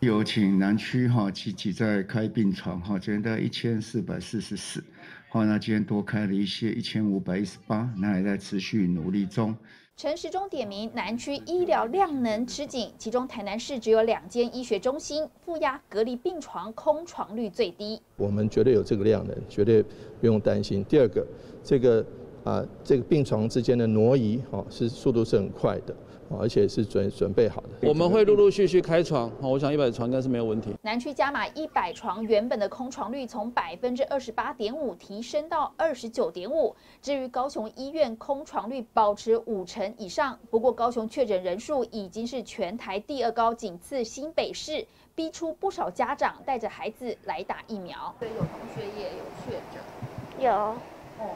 有请南区哈积极在开病床哈，今天大概一千四百四十四，好，那今天多开了一些一千五百一十八，那还在持续努力中。陈时中点名南区医疗量能吃紧，其中台南市只有两间医学中心，负压隔离病床空床率最低。我们绝对有这个量能，绝对不用担心。第二个，这个啊，这个病床之间的挪移，哦，是速度是很快的。而且是准准备好的，我们会陆陆续续开床，我想一百床应该是没有问题。南区加码一百床，原本的空床率从百分之二十八点五提升到二十九点五。至于高雄医院空床率保持五成以上，不过高雄确诊人数已经是全台第二高，仅次新北市，逼出不少家长带着孩子来打疫苗。对，有同学也有确诊，有，哦，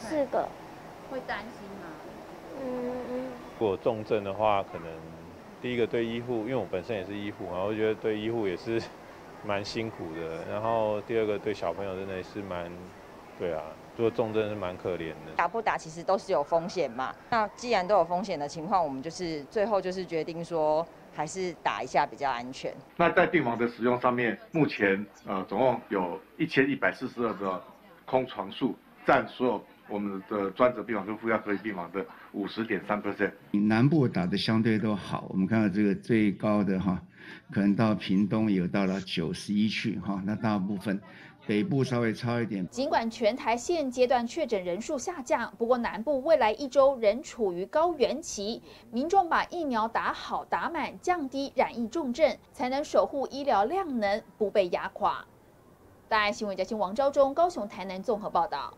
四个，会担心吗？嗯嗯。如果重症的话，可能第一个对医护，因为我本身也是医护，然后我觉得对医护也是 蛮辛苦的。然后第二个对小朋友真的是蛮，对啊，如果重症是蛮可怜的。打不打其实都是有风险嘛。那既然都有风险的情况，我们就是最后就是决定说，还是打一下比较安全。那在病房的使用上面，目前呃总共有一千一百四十二个空床数，占所有。我们的专责病房跟负压隔离病房的五十点三 percent，南部打的相对都好。我们看到这个最高的哈，可能到屏东有到了九十一去哈，那大部分北部稍微差一点。尽管全台现阶段确诊人数下降，不过南部未来一周仍处于高原期，民众把疫苗打好打满，降低染疫重症，才能守护医疗量能不被压垮。大爱新闻嘉宾王昭忠高雄台南综合报道。